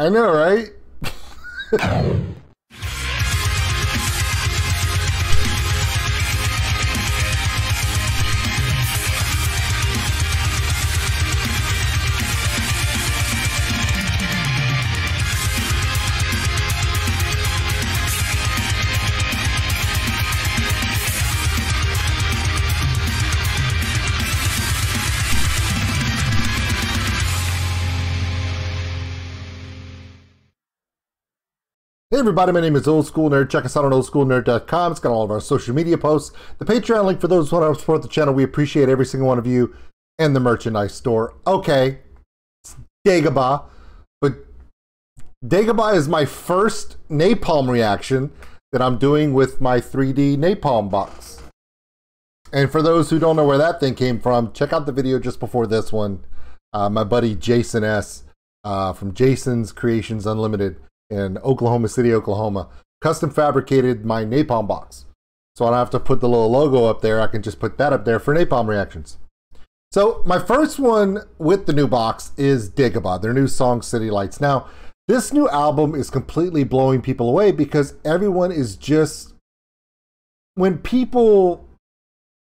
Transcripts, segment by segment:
I know, right? Hey everybody, my name is Old Skule Nerd. Check us out on oldskulenerd.com. It's got all of our social media posts, the Patreon link for those who want to support the channel. We appreciate every single one of you, and the merchandise store. Okay, it's Dagoba, but Dagoba is my first napalm reaction that I'm doing with my 3D napalm box. And for those who don't know where that thing came from, check out the video just before this one. Uh, my buddy Jason S. Uh, from Jason's Creations Unlimited in Oklahoma City, Oklahoma, custom fabricated my napalm box. So I don't have to put the little logo up there. I can just put that up there for napalm reactions. So my first one with the new box is Dagoba, their new song City Lights. Now, this new album is completely blowing people away because everyone is just when people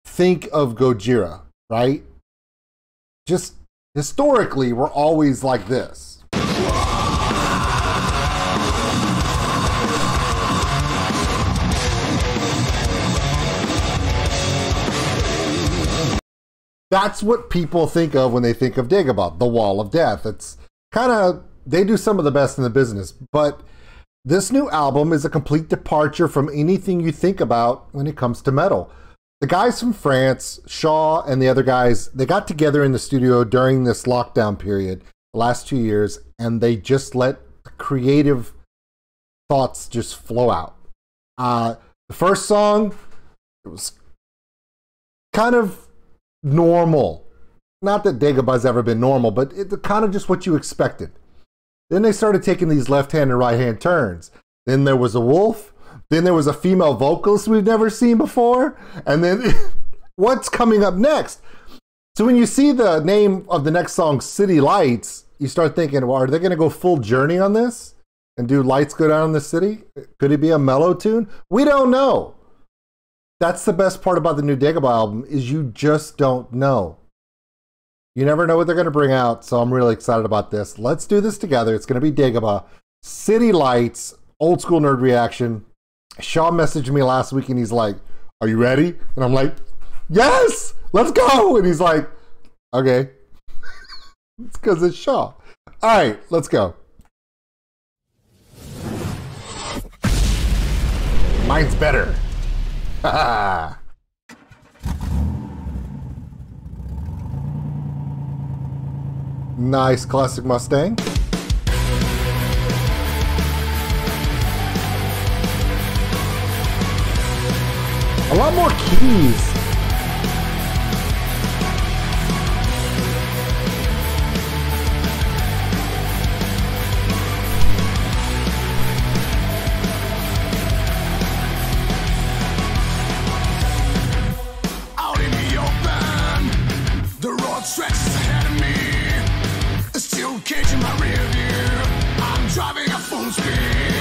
think of Gojira, right? Just historically, we're always like this. That's what people think of when they think of Dagoba, the Wall of Death. It's kind of, they do some of the best in the business, but this new album is a complete departure from anything you think about when it comes to metal. The guys from France, Shaw and the other guys, they got together in the studio during this lockdown period, the last two years, and they just let creative thoughts just flow out. Uh, the first song, it was kind of normal. Not that Dagoba's ever been normal, but it's kind of just what you expected. Then they started taking these left hand and right hand turns. Then there was a wolf. Then there was a female vocalist we've never seen before. And then what's coming up next? So when you see the name of the next song, City Lights, you start thinking, well, are they going to go full journey on this and do lights go down in the city? Could it be a mellow tune? We don't know. That's the best part about the new Dagoba album is you just don't know. You never know what they're going to bring out, so I'm really excited about this. Let's do this together. It's going to be Dagoba, City Lights, old skule nerd reaction. Shaw messaged me last week and he's like, "Are you ready?" And I'm like, "Yes, let's go." And he's like, "Okay." it's because it's Shaw. All right, let's go. Mine's better. nice classic Mustang. A lot more keys. Keeps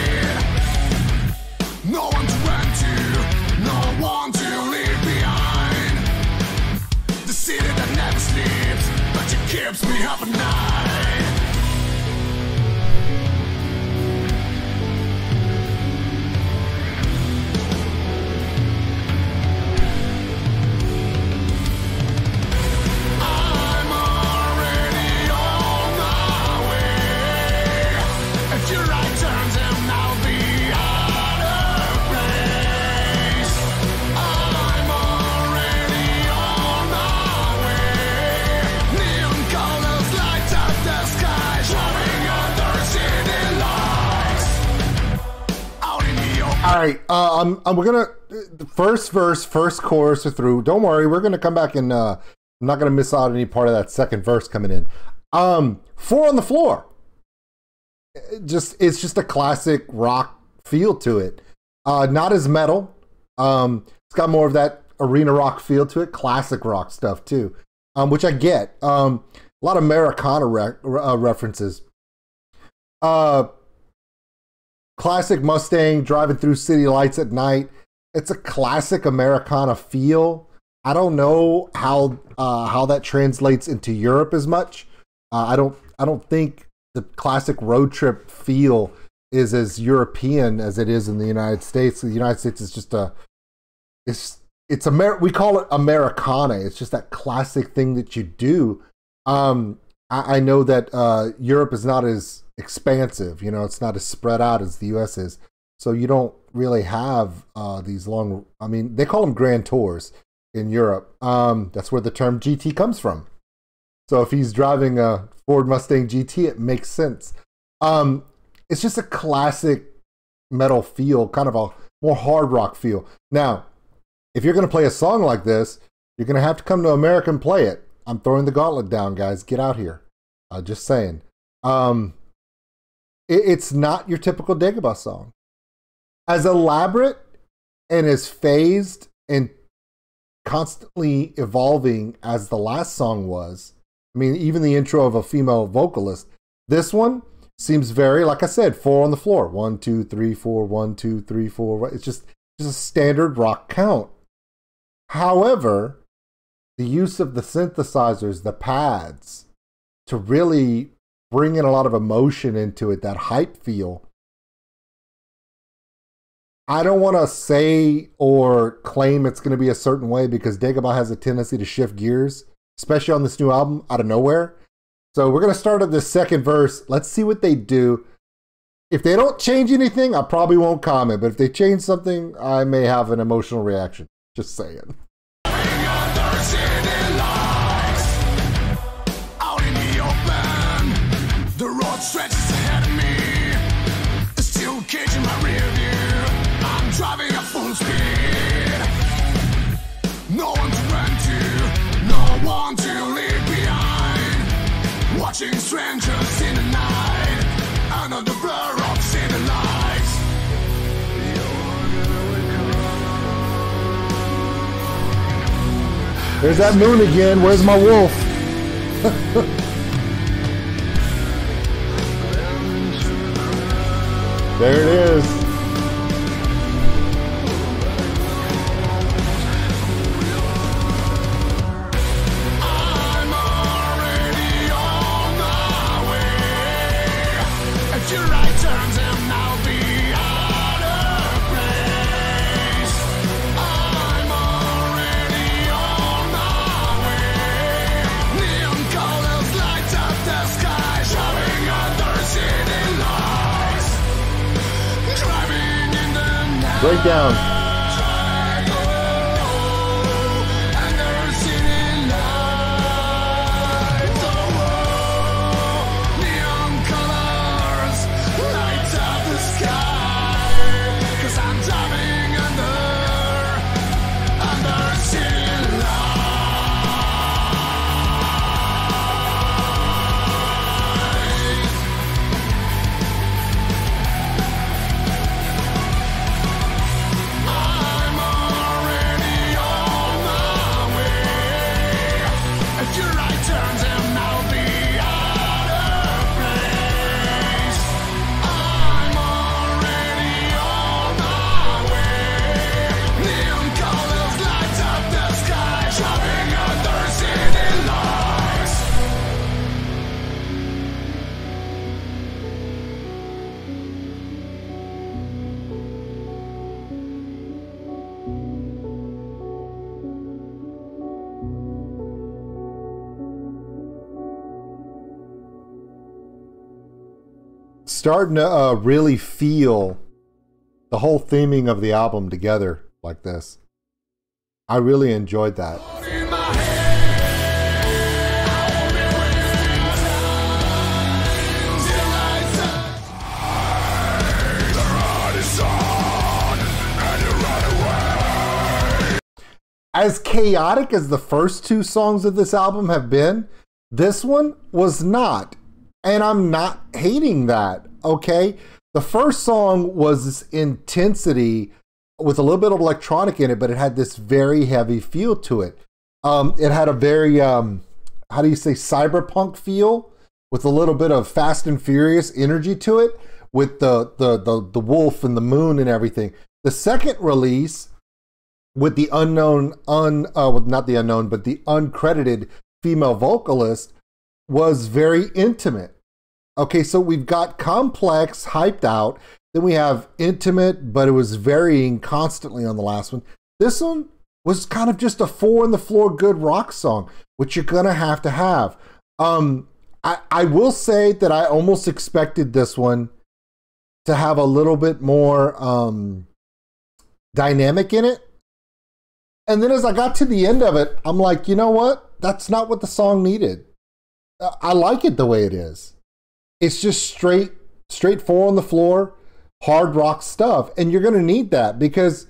All right, uh, I'm, I'm, we're gonna first verse, first chorus are through. Don't worry, we're gonna come back and uh, I'm not gonna miss out any part of that second verse coming in. Um, four on the floor. Just it's just a classic rock feel to it. Uh, not as metal. Um, it's got more of that arena rock feel to it, classic rock stuff too, um, which I get. Um, a lot of Americana re- uh, references. Uh, classic Mustang driving through city lights at night. It's a classic Americana feel. I don't know how uh, how that translates into Europe as much. Uh, I don't I don't think the classic road trip feel is as European as it is in the United States. The United States is just a it's it's Amer- we call it Americana. It's just that classic thing that you do. Um, I, I know that uh, Europe is not as expansive. You know, it's not as spread out as the U.S. is. So you don't really have uh, these long. I mean, they call them grand tours in Europe. Um, that's where the term GT comes from. So if he's driving a Ford Mustang GT, it makes sense. Um, it's just a classic metal feel, kind of a more hard rock feel. Now, if you're going to play a song like this, you're going to have to come to America and play it. I'm throwing the gauntlet down, guys. Get out here. Uh, just saying. Um, it, it's not your typical Dagoba song. As elaborate and as phased and constantly evolving as the last song was, I mean, even the intro of a female vocalist, this one seems very, like I said, four on the floor. One, two, three, four, one, two, three, four. It's just, just a standard rock count. However, the use of the synthesizers, the pads, to really bring in a lot of emotion into it, that hype feel. I don't want to say or claim it's going to be a certain way because Dagoba has a tendency to shift gears, especially on this new album out of nowhere. So we're going to start at the second verse. Let's see what they do. If they don't change anything, I probably won't comment. But if they change something, I may have an emotional reaction. Just saying. Stretches ahead of me, still caging my rear view. I'm driving at full speed. No one to run to, no one to leave behind. Watching strangers in the night, under the blur of city lights. There's that moon again. Where's my wolf? there it is. Breakdown. Starting to uh, really feel the whole theming of the album together like this. I really enjoyed that. As chaotic as the first two songs of this album have been, this one was not. And I'm not hating that, okay? The first song was this intensity with a little bit of electronic in it, but it had this very heavy feel to it. Um, it had a very, um, how do you say, cyberpunk feel with a little bit of Fast and Furious energy to it, with the the the, the wolf and the moon and everything. The second release with the unknown un uh, not the unknown but the uncredited female vocalist was very intimate. Okay, so we've got complex hyped out, then we have intimate, but it was varying constantly on the last one. This one was kind of just a four on the floor good rock song, which you're gonna have to have. Um, I, I will say that I almost expected this one to have a little bit more um, dynamic in it. And then as I got to the end of it, I'm like, you know what? That's not what the song needed. I like it the way it is. It's just straight, straight four on the floor, hard rock stuff. And you're going to need that because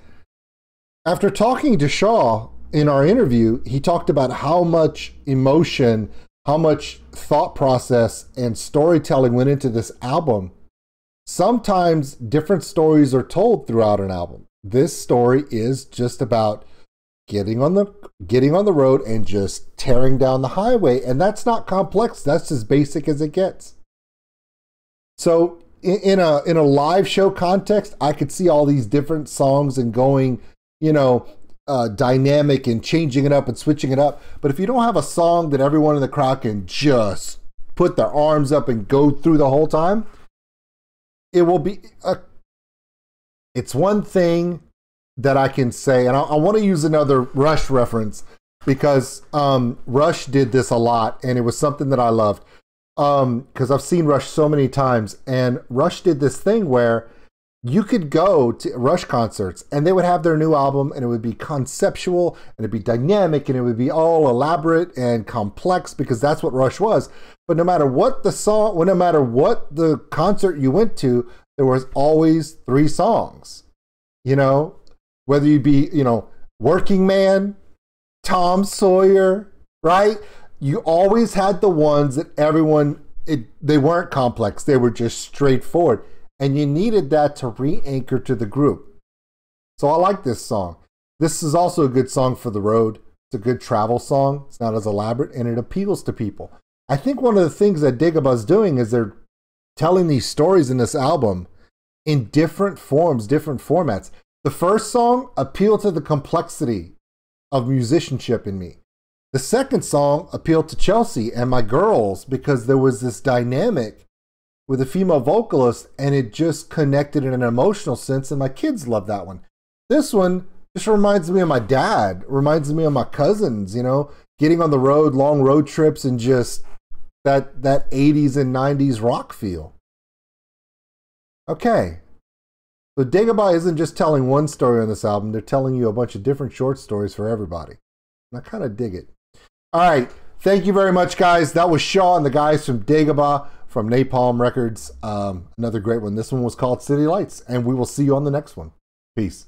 after talking to Shaw in our interview, he talked about how much emotion, how much thought process and storytelling went into this album. Sometimes different stories are told throughout an album. This story is just about getting on the getting on the road and just tearing down the highway and that's not complex that's as basic as it gets so in, a in a live show context i could see all these different songs and going you know uh, dynamic and changing it up and switching it up. But if you don't have a song that everyone in the crowd can just put their arms up and go through the whole time it will be a it's one thing that I can say, and I, I want to use another Rush reference because um, Rush did this a lot, and it was something that I loved because um, I've seen Rush so many times, and Rush did this thing where you could go to Rush concerts and they would have their new album and it would be conceptual and it'd be dynamic and it would be all elaborate and complex because that's what Rush was. But no matter what the song, no matter what the concert you went to, there was always three songs. You know, whether you be, you know, working man, Tom Sawyer, right? You always had the ones that everyone it they weren't complex. They were just straightforward. And you needed that to re-anchor to the group. So I like this song. This is also a good song for the road. It's a good travel song. It's not as elaborate and it appeals to people. I think one of the things that Dagoba's doing is they're telling these stories in this album in different forms, different formats. The first song appealed to the complexity of musicianship in me. The second song appealed to Chelsea and my girls because there was this dynamic with a female vocalist and it just connected in an emotional sense, and my kids love that one. This one just reminds me of my dad, reminds me of my cousins, you know, getting on the road, long road trips, and just that that 80s and 90s rock feel. Okay, so Dagoba isn't just telling one story on this album, they're telling you a bunch of different short stories for everybody. And I kind of dig it. All right. Thank you very much, guys. That was Shaw and the guys from Dagoba from Napalm Records. Um, another great one. This one was called City Lights. And we will see you on the next one. Peace.